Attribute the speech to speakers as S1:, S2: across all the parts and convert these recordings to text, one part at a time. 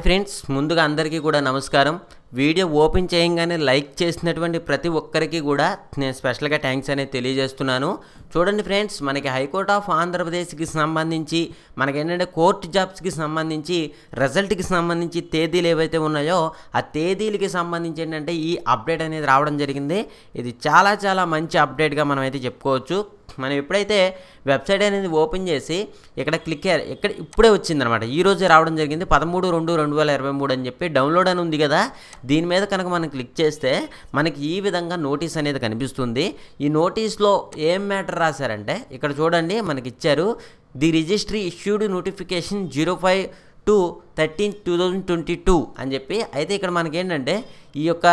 S1: Friends ముందుగా అందరికీ కూడా నమస్కారం. వీడియో ఓపెన్ చేయంగానే లైక్ చేసినటువంటి ప్రతి ఒక్కరికి కూడా నేను స్పెషల్గా థ్యాంక్స్ అనేది తెలియజేస్తున్నాను. చూడండి ఫ్రెండ్స్ మనకి హైకోర్ట్ ఆఫ్ ఆంధ్రప్రదేశ్కి సంబంధించి మనకి ఏంటంటే కోర్టు జాబ్స్కి సంబంధించి రిజల్ట్కి సంబంధించి తేదీలు ఏవైతే ఉన్నాయో ఆ తేదీలకి సంబంధించి ఏంటంటే ఈ అప్డేట్ అనేది రావడం జరిగింది. ఇది చాలా చాలా మంచి అప్డేట్గా మనం అయితే చెప్పుకోవచ్చు. మనం ఎప్పుడైతే వెబ్సైట్ అనేది ఓపెన్ చేసి ఇక్కడ క్లిక్ అయ్యారు ఇక్కడ ఇప్పుడే వచ్చిందనమాట ఈ రోజే రావడం జరిగింది. పదమూడు రెండు రెండు వేల ఇరవై మూడు అని చెప్పి డౌన్లోడ్ అని ఉంది కదా దీని మీద కనుక మనం క్లిక్ చేస్తే మనకి ఈ విధంగా నోటీస్ అనేది కనిపిస్తుంది. ఈ నోటీస్లో ఏం మ్యాటర్ రాశారంటే ఇక్కడ చూడండి మనకి ఇచ్చారు the registry issued notification zero five two thirteen two thousand twenty two అని చెప్పి. అయితే ఇక్కడ మనకి ఏంటంటే ఈ యొక్క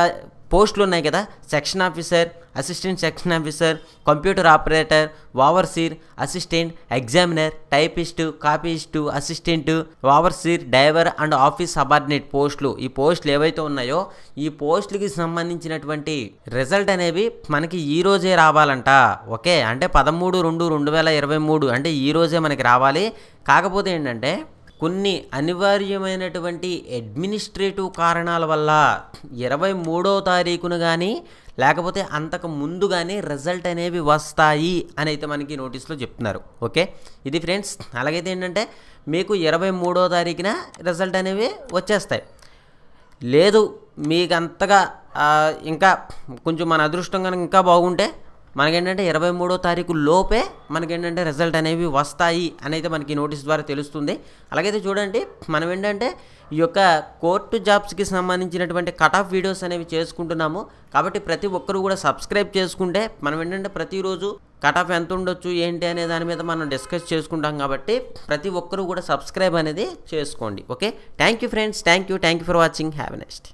S1: పోస్టులు ఉన్నాయి కదా section officer assistant section officer computer operator overseer assistant examiner typist copyist assistant overseer driver and office subordinate పోస్టులు. ఈ పోస్టులు ఏవైతే ఉన్నాయో ఈ పోస్టులకి సంబంధించినటువంటి రిజల్ట్ అనేవి మనకి ఈ రోజే రావాలంట. ఓకే? అంటే పదమూడు రెండు రెండు వేల ఇరవై మూడు అంటే ఈ రోజే మనకి రావాలి. కాకపోతే ఏంటంటే కొన్ని అనివార్యమైనటువంటి అడ్మినిస్ట్రేటివ్ కారణాల వల్ల ఇరవై మూడో తారీఖున కానీ లేకపోతే అంతకు ముందుగానే రిజల్ట్ అనేవి వస్తాయి అని అయితే మనకి నోటీస్లో చెప్తున్నారు. ఓకే? ఇది ఫ్రెండ్స్ అలాగైతే ఏంటంటే మీకు ఇరవై మూడో తారీఖున రిజల్ట్ అనేవి వచ్చేస్తాయి. లేదు మీకు అంతగా ఇంకా కొంచెం మన అదృష్టం కనుక ఇంకా బాగుంటే మనకేంటంటే ఇరవై మూడో తారీఖు లోపే మనకేంటంటే రిజల్ట్ అనేవి వస్తాయి అనేది మనకి నోటీస్ ద్వారా తెలుస్తుంది. అలాగైతే చూడండి మనం ఏంటంటే ఈ యొక్క కోర్టు జాబ్స్కి సంబంధించినటువంటి కట్ ఆఫ్ వీడియోస్ అనేవి చేసుకుంటున్నాము. కాబట్టి ప్రతి ఒక్కరు కూడా సబ్స్క్రైబ్ చేసుకుంటే మనం ఏంటంటే ప్రతిరోజు కట్ ఆఫ్ ఎంత ఉండొచ్చు ఏంటి అనే దాని మీద మనం డిస్కస్ చేసుకుంటాం కాబట్టి ప్రతి ఒక్కరు కూడా సబ్స్క్రైబ్ అనేది చేసుకోండి. Okay? Thank you friends thank you thank you for watching. Have next